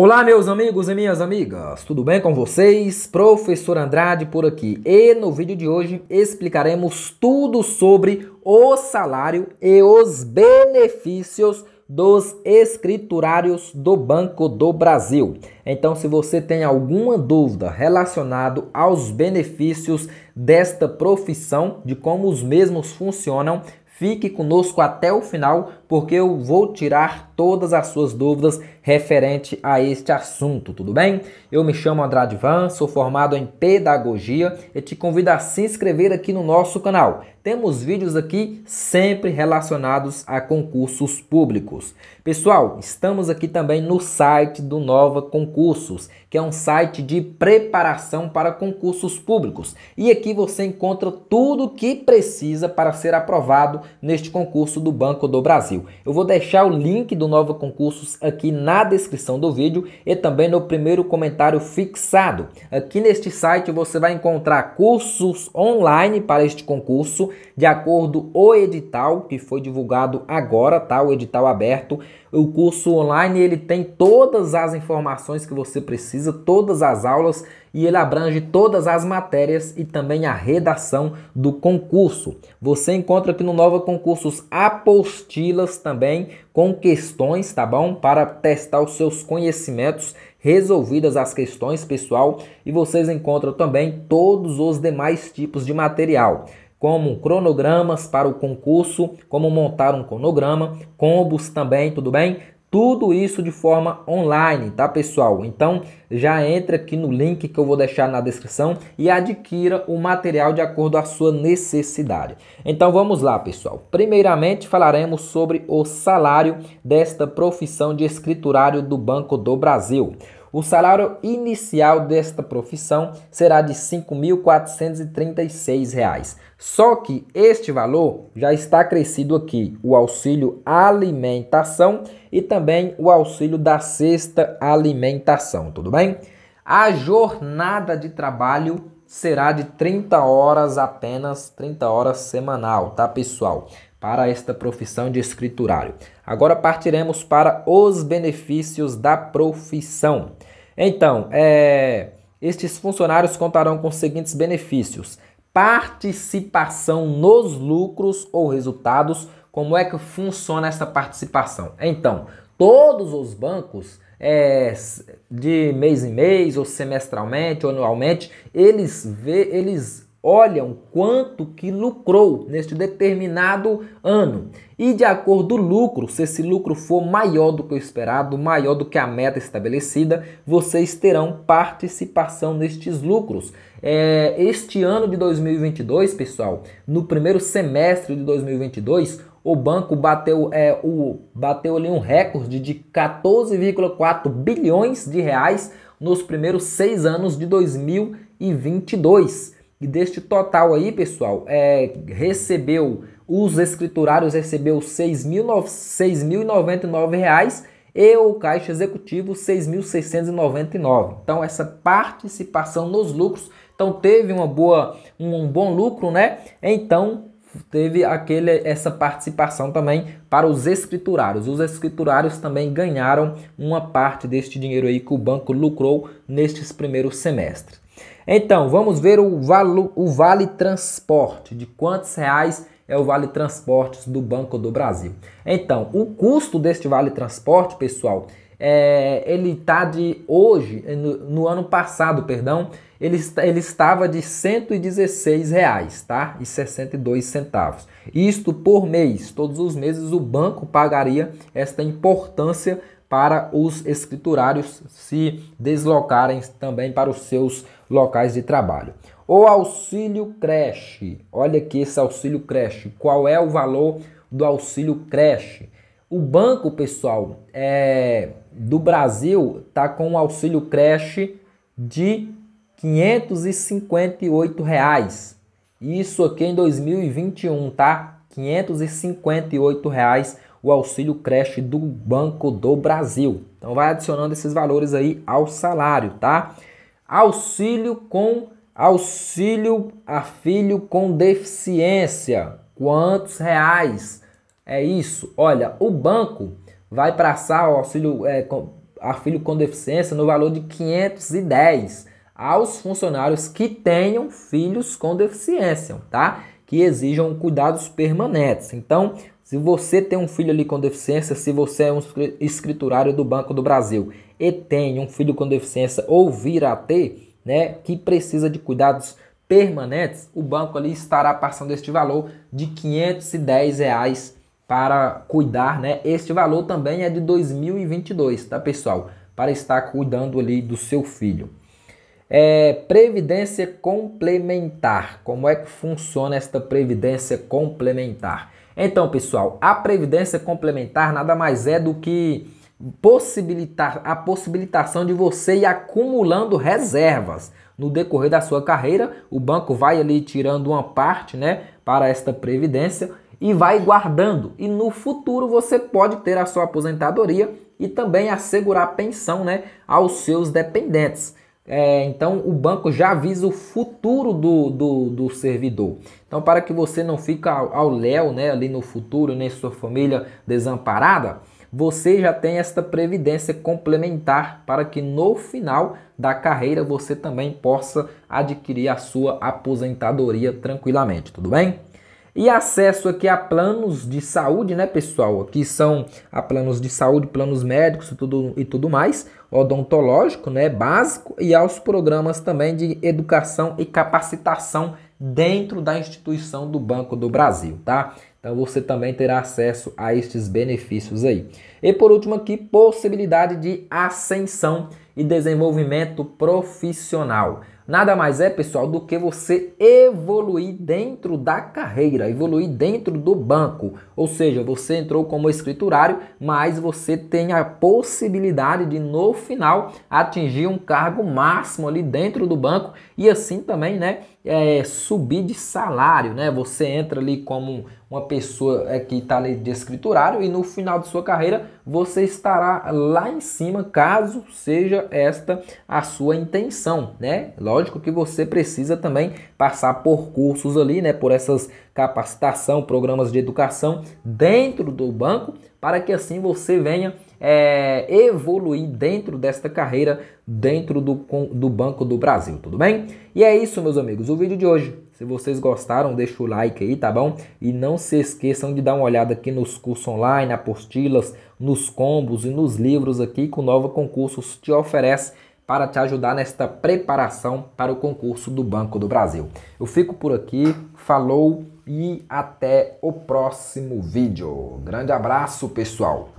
Olá, meus amigos e minhas amigas, tudo bem com vocês? Professor Andrade por aqui e no vídeo de hoje explicaremos tudo sobre o salário e os benefícios dos escriturários do Banco do Brasil. Então, se você tem alguma dúvida relacionado aos benefícios desta profissão, de como os mesmos funcionam, Fique conosco até o final, porque eu vou tirar todas as suas dúvidas referente a este assunto, tudo bem? Eu me chamo Andrade Van, sou formado em Pedagogia e te convido a se inscrever aqui no nosso canal. Temos vídeos aqui sempre relacionados a concursos públicos. Pessoal, estamos aqui também no site do Nova Concursos, que é um site de preparação para concursos públicos. E aqui você encontra tudo o que precisa para ser aprovado neste concurso do Banco do Brasil. Eu vou deixar o link do Nova Concursos aqui na descrição do vídeo e também no primeiro comentário fixado. Aqui neste site você vai encontrar cursos online para este concurso, de acordo o edital que foi divulgado agora, tá? O edital aberto. O curso online ele tem todas as informações que você precisa, todas as aulas e ele abrange todas as matérias e também a redação do concurso. Você encontra aqui no Nova Concursos apostilas também com questões, tá bom? Para testar os seus conhecimentos, resolvidas as questões, pessoal, e vocês encontram também todos os demais tipos de material como cronogramas para o concurso, como montar um cronograma, combos também, tudo bem? Tudo isso de forma online, tá pessoal? Então já entra aqui no link que eu vou deixar na descrição e adquira o material de acordo com a sua necessidade. Então vamos lá, pessoal. Primeiramente falaremos sobre o salário desta profissão de escriturário do Banco do Brasil. O salário inicial desta profissão será de R$ 5.436. Só que este valor já está crescido aqui, o auxílio alimentação e também o auxílio da sexta alimentação, tudo bem? A jornada de trabalho será de 30 horas apenas, 30 horas semanal, tá, pessoal? Para esta profissão de escriturário. Agora partiremos para os benefícios da profissão. Então, é, estes funcionários contarão com os seguintes benefícios: participação nos lucros ou resultados. Como é que funciona essa participação? Então, todos os bancos é, de mês em mês, ou semestralmente, ou anualmente, eles, vê, eles olham quanto que lucrou neste determinado ano. E de acordo com o lucro, se esse lucro for maior do que o esperado, maior do que a meta estabelecida, vocês terão participação nestes lucros. É, este ano de 2022, pessoal, no primeiro semestre de 2022, o banco bateu, é, o, bateu ali um recorde de 14,4 bilhões de reais nos primeiros seis anos de 2022. E deste total aí, pessoal, é, recebeu, os escriturários recebeu R$ 6.099 e o caixa executivo R$ 6.699. Então essa participação nos lucros, então teve uma boa, um bom lucro, né? Então teve aquele, essa participação também para os escriturários. Os escriturários também ganharam uma parte deste dinheiro aí que o banco lucrou nestes primeiros semestres. Então, vamos ver o, valo, o Vale Transporte, de quantos reais é o Vale Transportes do Banco do Brasil. Então, o custo deste Vale Transporte, pessoal, é, ele está de hoje, no, no, ano passado, perdão, ele, ele estava de 116 reais, tá? E 62 centavos. Isto por mês, todos os meses o banco pagaria esta importância para os escriturários se deslocarem também para os seus locais de trabalho. O auxílio creche. Olha aqui esse auxílio creche. Qual é o valor do auxílio creche? O banco, pessoal, é, do Brasil está com um auxílio creche de 558 reais. Isso aqui em 2021, tá? 558 reais o auxílio creche do Banco do Brasil. Então vai adicionando esses valores aí ao salário, tá? Auxílio com auxílio a filho com deficiência. Quantos reais? É isso. Olha, o banco vai passar o auxílio é, a filho com deficiência no valor de 510 aos funcionários que tenham filhos com deficiência, tá? Que exijam cuidados permanentes. Então, se você tem um filho ali com deficiência, se você é um escriturário do Banco do Brasil e tem um filho com deficiência ou vir a ter, né, que precisa de cuidados permanentes, o banco ali estará passando este valor de 510 reais para cuidar, né? Este valor também é de 2022, tá, pessoal? Para estar cuidando ali do seu filho. É, previdência complementar. Como é que funciona esta previdência complementar? Então, pessoal, a previdência complementar nada mais é do que possibilitar a possibilitação de você ir acumulando reservas no decorrer da sua carreira. O banco vai ali tirando uma parte, né, para esta previdência e vai guardando. E no futuro você pode ter a sua aposentadoria e também assegurar pensão, né, aos seus dependentes. É, então o banco já avisa o futuro do, do, do, servidor. Então, para que você não fique ao léu né, ali no futuro, nem sua família desamparada, você já tem esta previdência complementar para que no final da carreira você também possa adquirir a sua aposentadoria tranquilamente, tudo bem? E acesso aqui a planos de saúde, né, pessoal? Aqui são a planos de saúde, planos médicos e tudo, e tudo mais, odontológico, né, básico, e aos programas também de educação e capacitação dentro da instituição do Banco do Brasil, tá? Então você também terá acesso a estes benefícios aí. E por último aqui, possibilidade de ascensão e desenvolvimento profissional. Nada mais é, pessoal, do que você evoluir dentro da carreira, evoluir dentro do banco. Ou seja, você entrou como escriturário, mas você tem a possibilidade de no final atingir um cargo máximo ali dentro do banco e assim também, né, é, subir de salário, né? Você entra ali como uma pessoa é, que está ali de escriturário e no final de sua carreira você estará lá em cima, caso seja esta a sua intenção, né? Lógico que você precisa também passar por cursos ali, né? Por essas capacitação, programas de educação dentro do banco, para que assim você venha é, evoluir dentro desta carreira, dentro do, do Banco do Brasil, tudo bem? E é isso, meus amigos, o vídeo de hoje. Se vocês gostaram, deixa o like aí, tá bom? E não se esqueçam de dar uma olhada aqui nos cursos online, apostilas, nos combos e nos livros aqui que o Nova Concursos te oferece para te ajudar nesta preparação para o concurso do Banco do Brasil. Eu fico por aqui, falou e até o próximo vídeo. Grande abraço, pessoal!